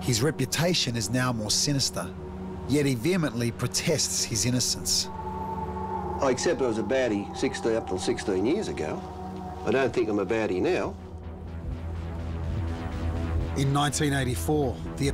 His reputation is now more sinister, yet he vehemently protests his innocence. I accept I was a baddie 16, up till 16 years ago. I don't think I'm a baddie now. In 1984, the